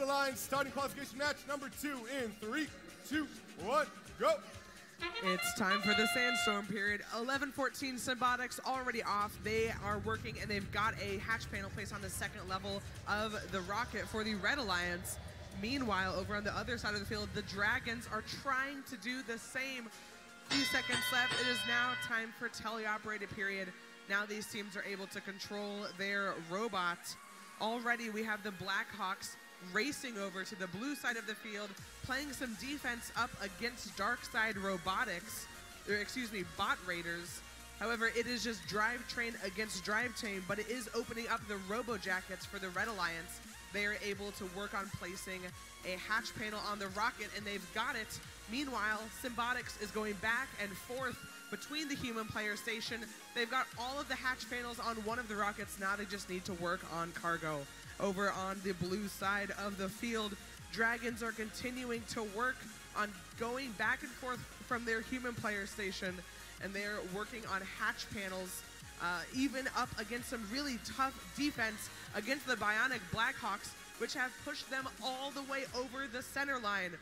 The line starting qualification match number two in three, two, one, go. It's time for the sandstorm period. 11-14 Simbotics already off. They are working and they've got a hatch panel placed on the second level of the rocket for the Red Alliance. Meanwhile, over on the other side of the field, the Dragons are trying to do the same. Few seconds left. It is now time for teleoperated period. Now these teams are able to control their robot. Already we have the Blackhawks racing over to the blue side of the field, playing some defense up against Darkside Robotics, or excuse me, Bot Raiders. However, it is just Drivetrain against Drivetrain, but it is opening up the Robo Jackets for the Red Alliance. They are able to work on placing a hatch panel on the rocket, and they've got it. Meanwhile, Simbotics is going back and forth between the human player station. They've got all of the hatch panels on one of the rockets. Now they just need to work on cargo. Over on the blue side of the field, Dragons are continuing to work on going back and forth from their human player station, and they're working on hatch panels, uh, even up against some really tough defense against the Bionic Blackhawks, which have pushed them all the way over the center line.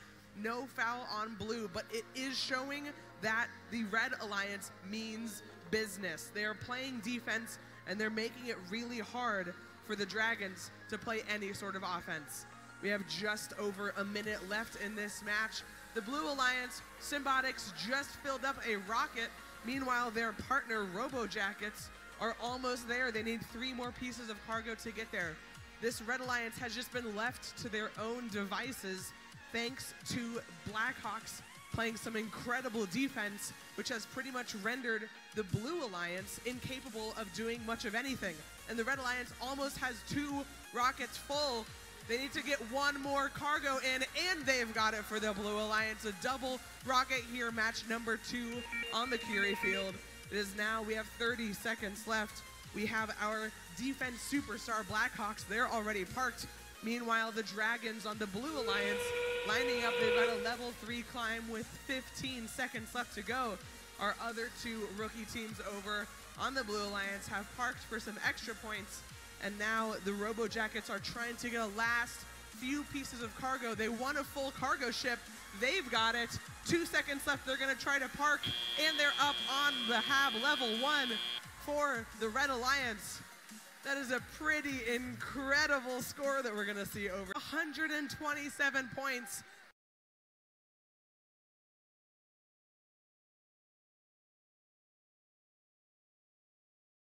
No foul on blue, but it is showing that the Red Alliance means business. They are playing defense and they're making it really hard for the Dragons to play any sort of offense. We have just over a minute left in this match. The Blue Alliance, Simbotics, just filled up a rocket. Meanwhile, their partner, Robo Jackets, are almost there. They need three more pieces of cargo to get there. This Red Alliance has just been left to their own devices thanks to Blackhawks playing some incredible defense, which has pretty much rendered the Blue Alliance incapable of doing much of anything. And the Red Alliance almost has two rockets full. They need to get one more cargo in, and they've got it for the Blue Alliance. A double rocket here, match number two on the Curie field. It is now, we have 30 seconds left. We have our defense superstar Blackhawks. They're already parked. Meanwhile, the Dragons on the Blue Alliance lining up. They've got a level three climb with 15 seconds left to go. Our other two rookie teams over on the Blue Alliance have parked for some extra points. And now the Robo Jackets are trying to get a last few pieces of cargo. They want a full cargo ship. They've got it. Two seconds left. They're going to try to park, and they're up on the HAB level one for the Red Alliance. That is a pretty incredible score that we're going to see over 127 points